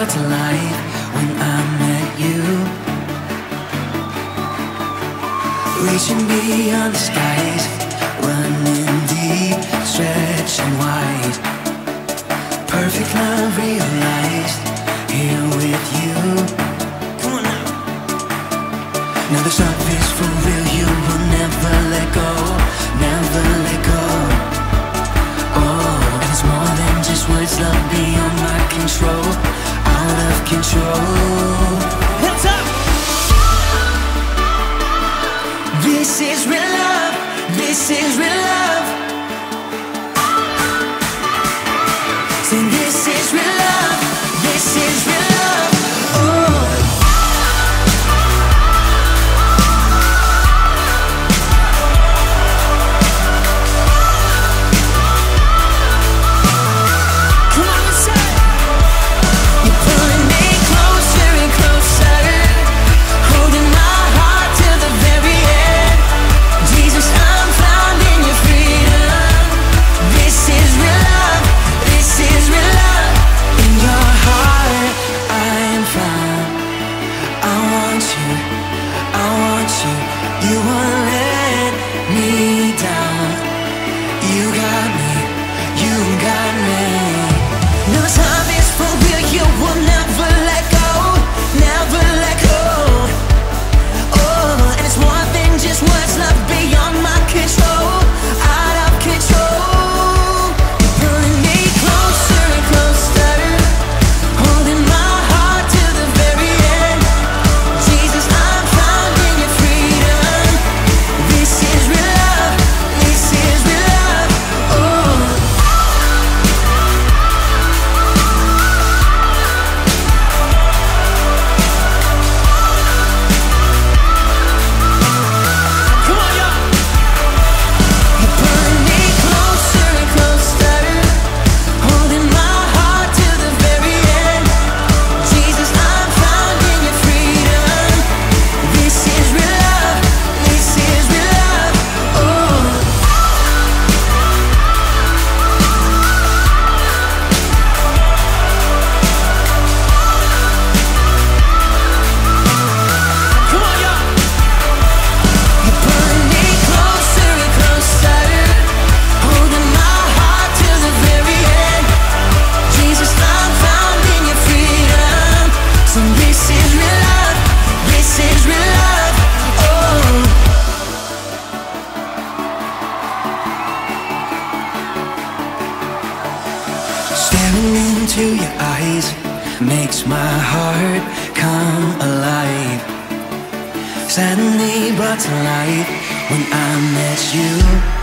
start to life when I met you. Reaching beyond the skies, running deep, stretching wide. Perfect love realized here with you. Come on now. Now the sun is for real, you will never let go, never let go. Oh, and it's more than just words, love beyond my control up! This is real love, this is real love. You are makes my heart come alive. Suddenly brought to light when I met you.